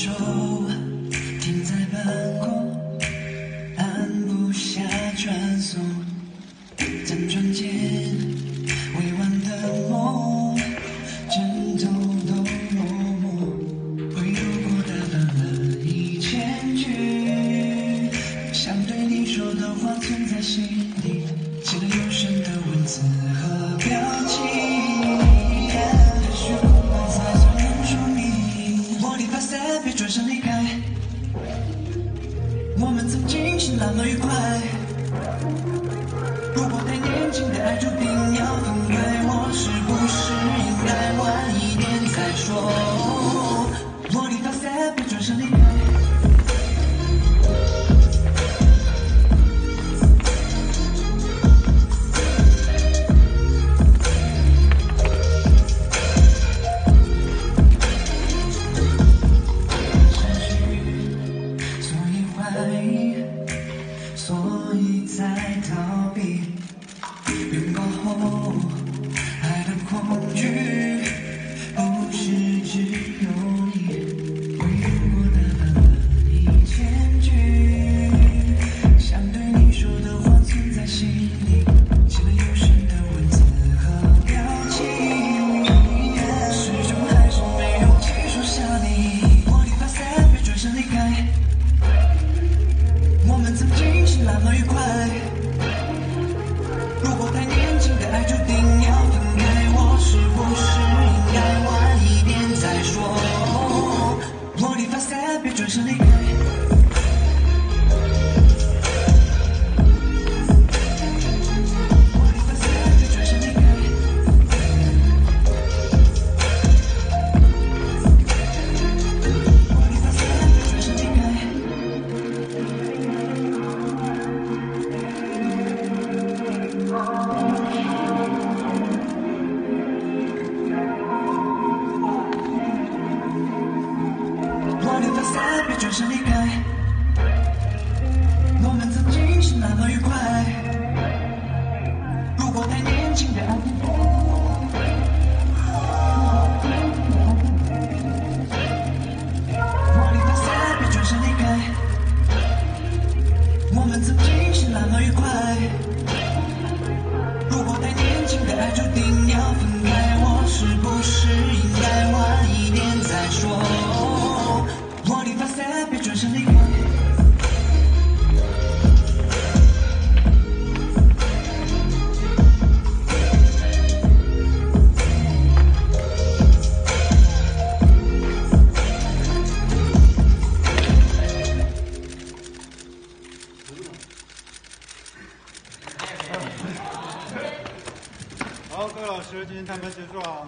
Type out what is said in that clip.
手停在半空，按不下传送。辗转间未完的梦，枕头都默寞。未读过打翻了一千句，想对你说的话存在心底，轻了又深的文字和。我们曾经是那么愉快。如果太年轻的爱注定要分开，我是不是应该晚一点再说？所以在逃避。拥抱后，爱的恐惧，不是只有你。回忆过的版本已千句，想对你说的话存在心别转身离开。别转身离开。我们曾经是那么愉快。如果太年轻的爱，我的发散，别转身离开。我们曾经是那么愉快。好，各位老师，今天谈判结束啊。